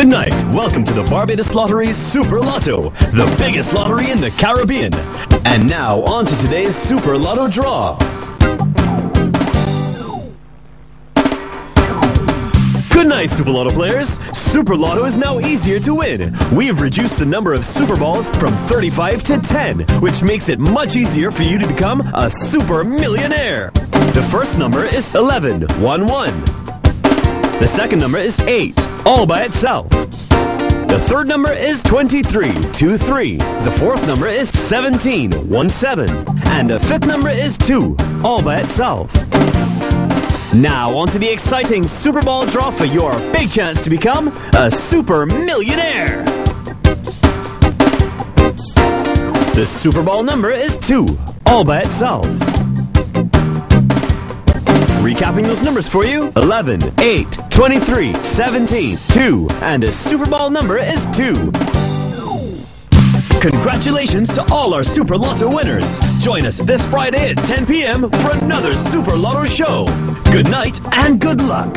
Good night. Welcome to the Barbados Lottery's Super Lotto, the biggest lottery in the Caribbean. And now, on to today's Super Lotto draw. Good night, Super Lotto players. Super Lotto is now easier to win. We've reduced the number of Super Balls from 35 to 10, which makes it much easier for you to become a super millionaire. The first number is 11, 1 1. The second number is 8, all by itself. The third number is 23, 2 3. The fourth number is 17, 1 7. And the fifth number is 2, all by itself. Now, on to the exciting Super Ball draw for your big chance to become a super millionaire. The Super Ball number is 2, all by itself. Recapping those numbers for you 11, 8, 23, 17, 2, and the Super Ball number is 2. Congratulations to all our Super Lotto winners. Join us this Friday at 10 p.m. for another Super Lotto show. Good night and good luck.